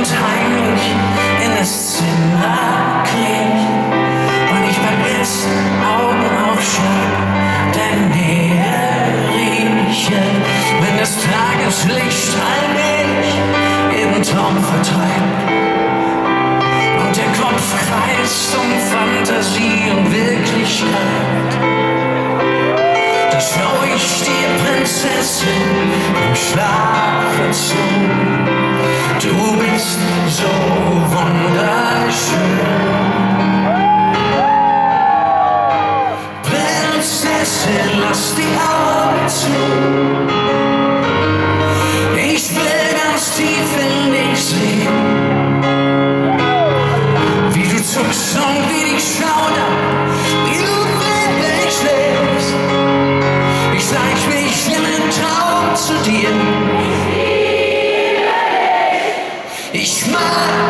und heimlich in das Zimmer klich und ich beim ersten Augenaufschlag der Nähe rieche, wenn das Tageslicht allmählich ihren Traum vertreibt und der Kopf kreist um Fantasie und Wirklichkeit. Da schau die Prinzessin im Schlafe zu. Wunderschön. Prinzessin, lass die Augen zu. Ich will ganz tief in dich sehen. Wie du zuckst und wie die Schauder, wie du wirklich schläfst. Ich zeig mich in Traum zu dir. Ich mag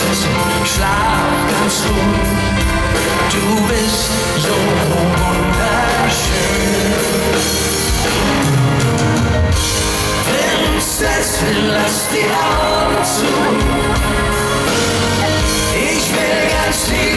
bist schlafend du bist so wunderschön. Prinzessin, lass die Augen zu, ich will ganz lieb.